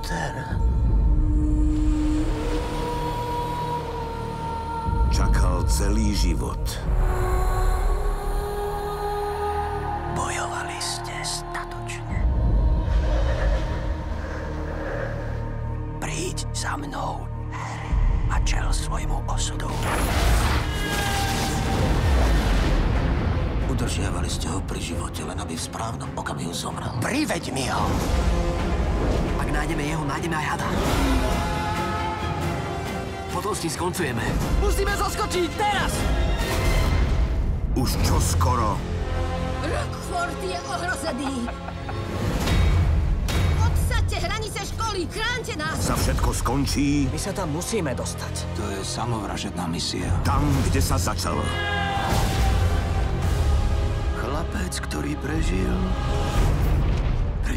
Potter. Čakal celý život. Bojovali ste statočne. Príď za mnou, a čel svojmu osudu. Udržiavali ste ho pri živote, len aby v správnom okamihu zomrel. Priveď mi ho! Ak nájdeme jeho, nájdeme aj hada. Potom s tým skoncujeme. Musíme zaskočiť teraz! Už čo skoro Rockford je ohrozený. Odsaďte hranice školy, chránte nás. sa všetko skončí My sa tam musíme dostať. To je samovražedná misia. tam, kde sa začalo. Chlapec, ktorý prežil,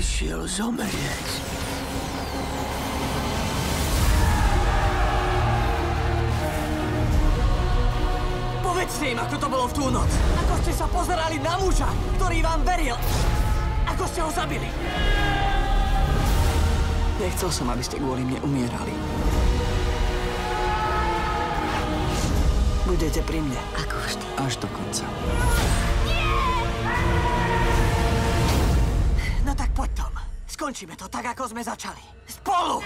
prišiel zomrieť. Povedzte im, ako to bolo v tú noc. Ako ste sa pozerali na muža, ktorý vám veril. Ako ste ho zabili. Nechcel som, aby ste kvôli mne umierali. Budete pri mne. Ako vždy. Až do konca. Skončíme to tak, ako sme začali. Spolu!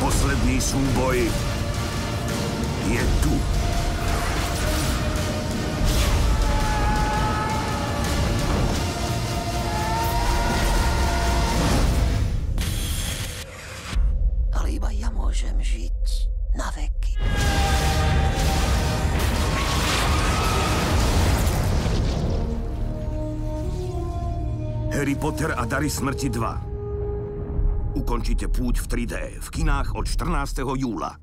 Posledný súboj je tu. Ale iba ja môžem žiť na veky. Harry Potter a Dary smrti 2. Ukončite púť v 3D v kinách od 14. júla.